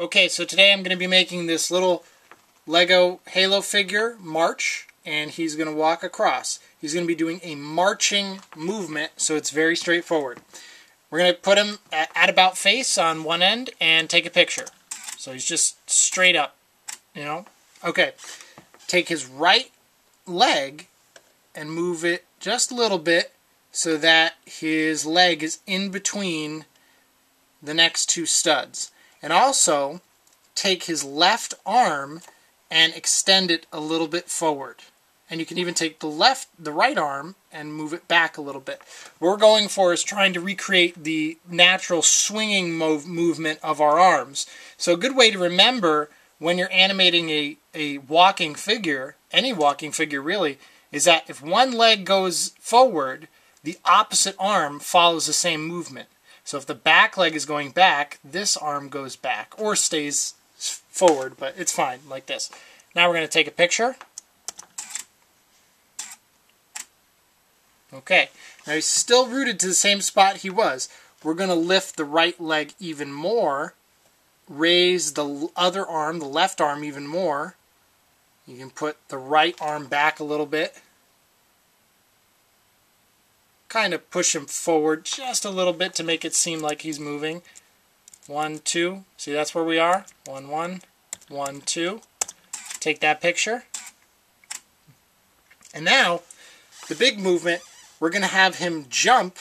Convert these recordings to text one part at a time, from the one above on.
Okay, so today I'm going to be making this little Lego Halo figure march, and he's going to walk across. He's going to be doing a marching movement, so it's very straightforward. We're going to put him at, about face on one end and take a picture. So he's just straight up, you know? Okay, take his right leg and move it just a little bit so that his leg is in between the next two studs. And also take his left arm and extend it a little bit forward. And you can even take the left, the right arm and move it back a little bit. What we're going for is trying to recreate the natural swinging move, movement of our arms. So a good way to remember when you're animating a, a walking figure, any walking figure really, is that if one leg goes forward, the opposite arm follows the same movement. So if the back leg is going back, this arm goes back or stays forward, but it's fine like this. Now we're going to take a picture. Okay, now he's still rooted to the same spot he was. We're going to lift the right leg even more, raise the other arm, the left arm even more. You can put the right arm back a little bit kind of push him forward just a little bit to make it seem like he's moving. One, two. See, that's where we are. One, one, one, two. Take that picture. And now, the big movement, we're going to have him jump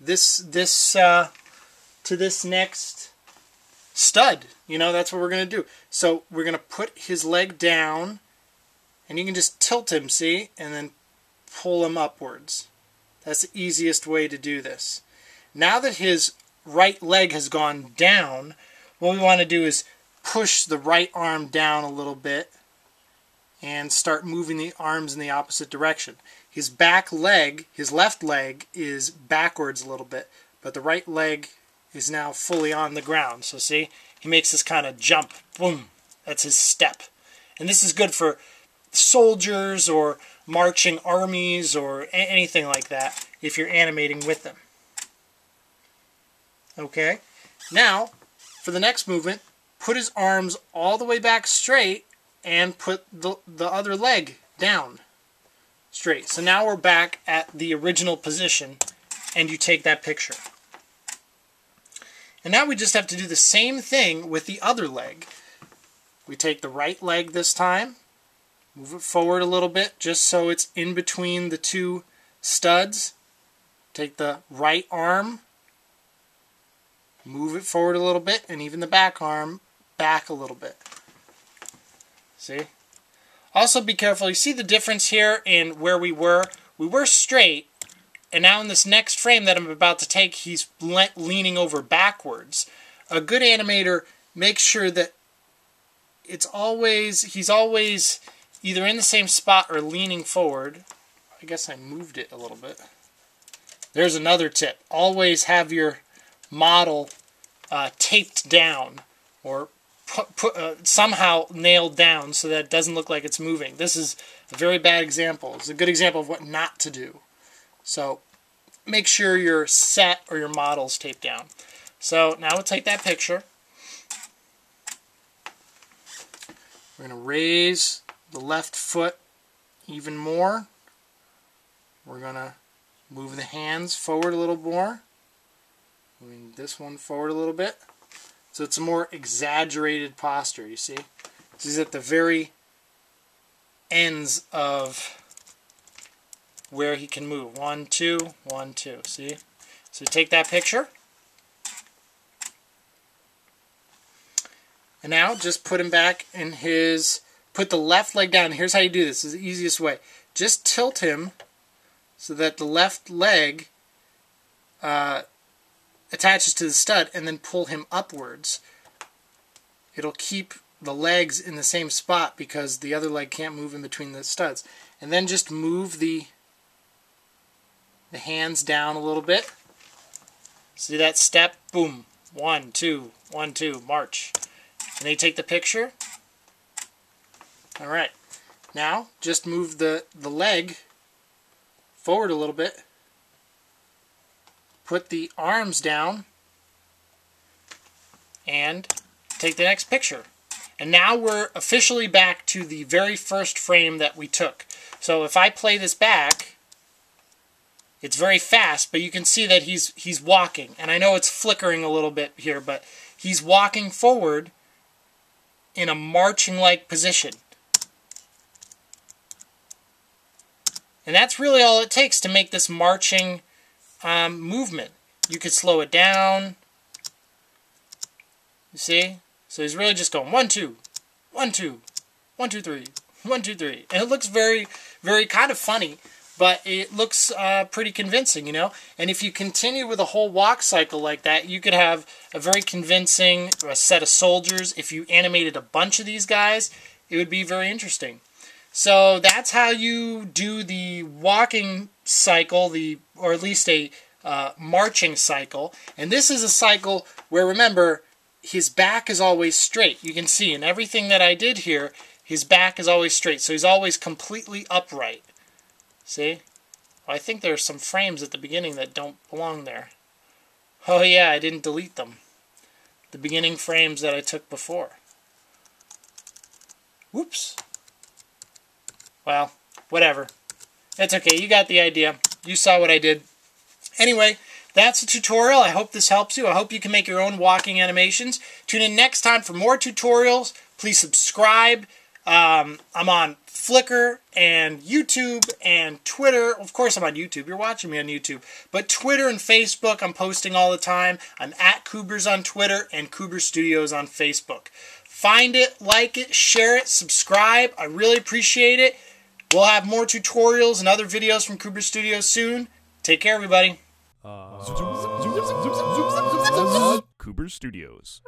this, this, uh, to this next stud. You know, that's what we're going to do. So we're going to put his leg down, and you can just tilt him, see, and then pull him upwards. That's the easiest way to do this. Now that his right leg has gone down, what we want to do is push the right arm down a little bit and start moving the arms in the opposite direction. His back leg, his left leg, is backwards a little bit, but the right leg is now fully on the ground. So see, he makes this kind of jump. Boom. That's his step. And this is good for soldiers or marching armies or anything like that if you're animating with them. Okay, now for the next movement, put his arms all the way back straight and put the, the other leg down straight. So now we're back at the original position and you take that picture. And now we just have to do the same thing with the other leg. We take the right leg this time, Move it forward a little bit just so it's in between the two studs. Take the right arm, move it forward a little bit, and even the back arm back a little bit. See? Also be careful. You see the difference here in where we were? We were straight, and now in this next frame that I'm about to take, he's leaning over backwards. A good animator makes sure that it's always, he's always either in the same spot or leaning forward. I guess I moved it a little bit. There's another tip. Always have your model uh, taped down or put, put, uh, somehow nailed down so that it doesn't look like it's moving. This is a very bad example. It's a good example of what not to do. So make sure your set or your model's taped down. So now we'll take that picture. We're going to raise the left foot even more. We're going to move the hands forward a little more. Moving this one forward a little bit. So it's a more exaggerated posture, you see? This is at the very ends of where he can move. One, two, one, two. See? So take that picture. And now just put him back in his Put the left leg down. Here's how you do this. This is the easiest way. Just tilt him so that the left leg uh, attaches to the stud and then pull him upwards. It'll keep the legs in the same spot because the other leg can't move in between the studs. And then just move the the hands down a little bit. See that step? Boom. One, two, one, two, march. And they take the picture Alright, now just move the, the leg forward a little bit. Put the arms down and take the next picture. And now we're officially back to the very first frame that we took. So if I play this back, it's very fast, but you can see that he's he's walking. And I know it's flickering a little bit here, but he's walking forward in a marching-like position. And that's really all it takes to make this marching um, movement. You could slow it down. You see? So he's really just going one, two, one, two, one, two, three, one, two, three. And it looks very, very kind of funny, but it looks uh, pretty convincing, you know? And if you continue with a whole walk cycle like that, you could have a very convincing set of soldiers. If you animated a bunch of these guys, it would be very interesting. So that's how you do the walking cycle, the or at least a uh, marching cycle. And this is a cycle where, remember, his back is always straight. You can see in everything that I did here, his back is always straight. So he's always completely upright. See? Well, I think there's some frames at the beginning that don't belong there. Oh yeah, I didn't delete them. The beginning frames that I took before. Whoops. Well, whatever. It's okay. You got the idea. You saw what I did. Anyway, that's the tutorial. I hope this helps you. I hope you can make your own walking animations. Tune in next time for more tutorials. Please subscribe. Um, I'm on Flickr and YouTube and Twitter. Of course, I'm on YouTube. You're watching me on YouTube. But Twitter and Facebook, I'm posting all the time. I'm at Kooberz on Twitter and Kooberz Studios on Facebook. Find it, like it, share it, subscribe. I really appreciate it. We'll have more tutorials and other videos from Kooberz Studios soon. Take care, everybody. Uh, Kooberz Studios.